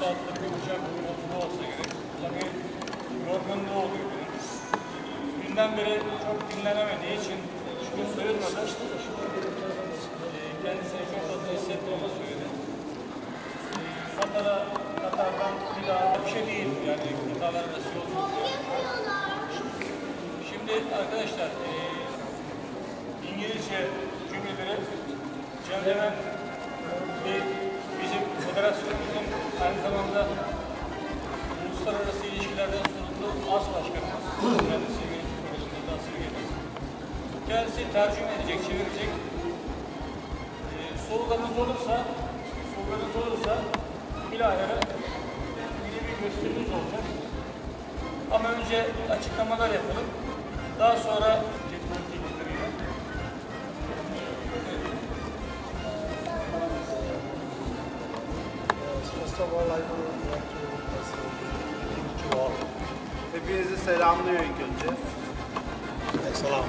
saatlik bir uçak yolculuğu olsa gerek. Tabii yorgunluğu oluyor benim. Dünden beri çok dinlenemediği için şükür soyulmadı. Ee, kendisini çok fazla hissettiğimi söyledi. Ee, Katar'a, Katar'dan bir daha bir şey değil yani gıdalar ve. Şimdi arkadaşlar ee, İngilizce cümleleri Cemre'den federasyonumuzun aynı zamanda uluslararası ilişkilerden sorumlu as başkanımız. Kendisi yönetim kurulunda da sevgimiz. Kendisi tercüme edecek, çevirecek. E, sorularınız olursa, sorularınız olursa bilahare yine bir gösterimiz olacak. Ama önce açıklamalar yapalım. Daha sonra Hepinizi selamlıyor ilk önce. Salam.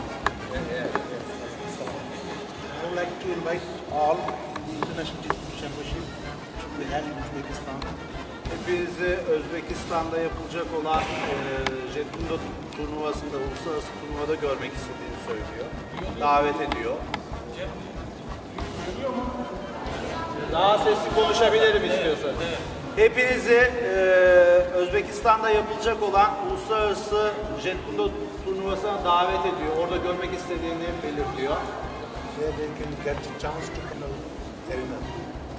I would like to invite all the International Jiu-Jitsu Championship to be held in Uzbekistan. Hepinizi Özbekistan'da yapılacak olan e, Jet Kundo turnuvasında, uluslararası turnuvada görmek istediğini söylüyor. Davet ediyor. Daha sesli konuşabilirim istiyorsanız. Hepinizi e, Özbekistan'da yapılacak olan uluslararası Jet Kundo turnuvasına davet ediyor. Orada görmek istediğini belirtiyor.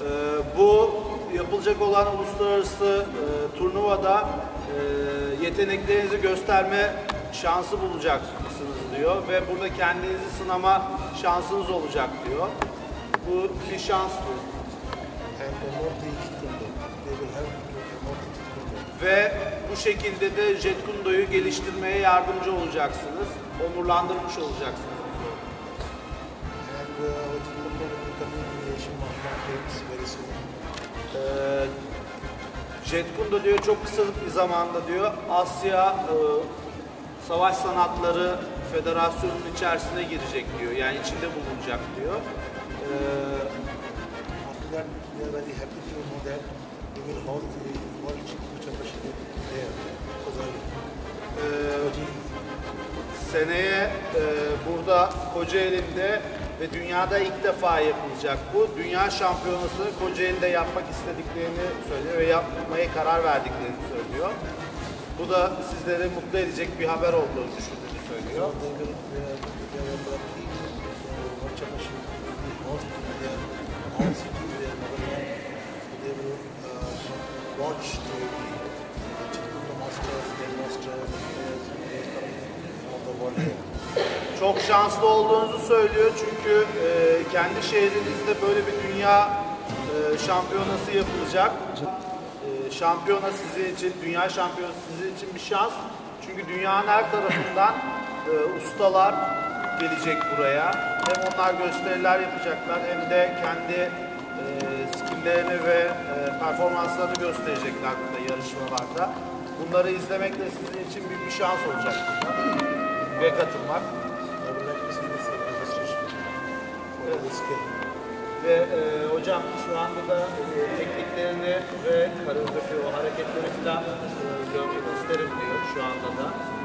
Ee, bu yapılacak olan uluslararası e, turnuvada e, yeteneklerinizi gösterme şansı bulacaksınız diyor ve burada kendinizi sınama şansınız olacak diyor. Bu bir şans Ve bu şekilde de Jet Kundo'yu geliştirmeye yardımcı olacaksınız, onurlandırmış olacaksınız. And uh. Ee, Kundo diyor çok kısa bir zamanda diyor Asya e, Savaş Sanatları Federasyonu'nun içerisine girecek diyor. Yani içinde bulunacak diyor. Ee, That, we are very happy to know that we will host the World Championship there. Seneye e, burada Kocaeli'nde ve dünyada ilk defa yapılacak bu. Dünya şampiyonasını Kocaeli'de yapmak istediklerini söylüyor ve yapmaya karar verdiklerini söylüyor. Bu da sizleri mutlu edecek bir haber olduğunu düşündüğünü söylüyor. Here. Çok şanslı olduğunuzu söylüyor çünkü e, kendi şehrinizde böyle bir dünya e, şampiyonası yapılacak. E, şampiyona sizin için, dünya şampiyonası sizin için bir şans. Çünkü dünyanın her tarafından e, ustalar gelecek buraya. Hem onlar gösteriler yapacaklar hem de kendi skilllerini ve e, performanslarını gösterecekler burada yarışmalarda. Bunları izlemek de sizin için bir, bir şans olacak ve katılmak. Ve e, hocam şu anda da e, tekniklerini ve koreografi o hareketleri falan e, görmek isterim diyor şu anda da.